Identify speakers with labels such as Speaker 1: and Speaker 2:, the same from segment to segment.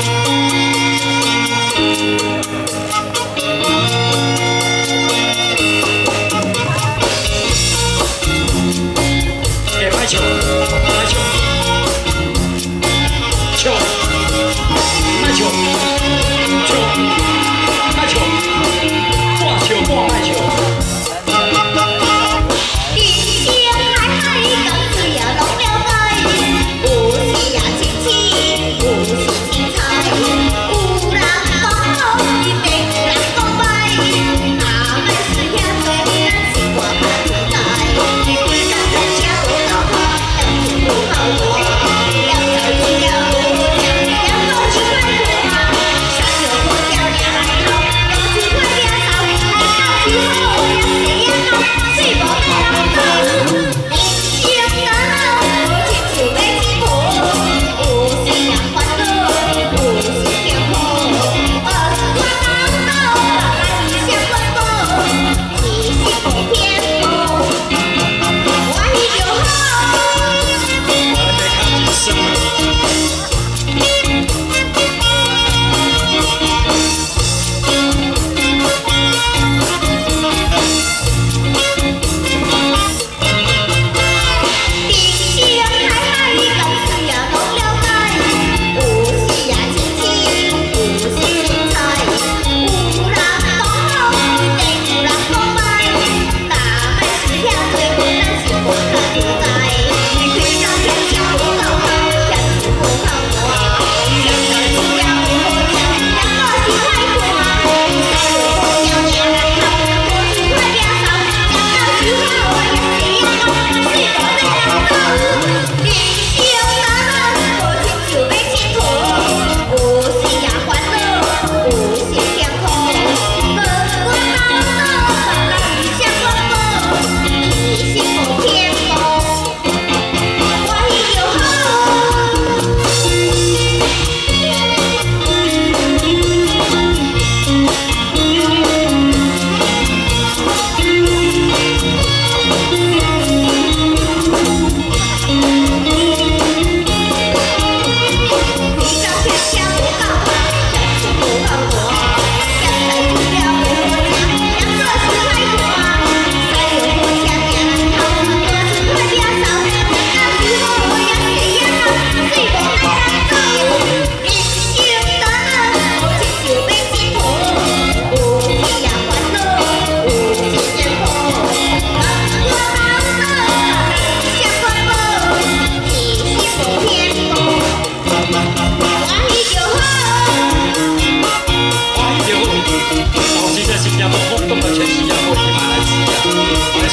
Speaker 1: 全新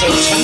Speaker 1: 加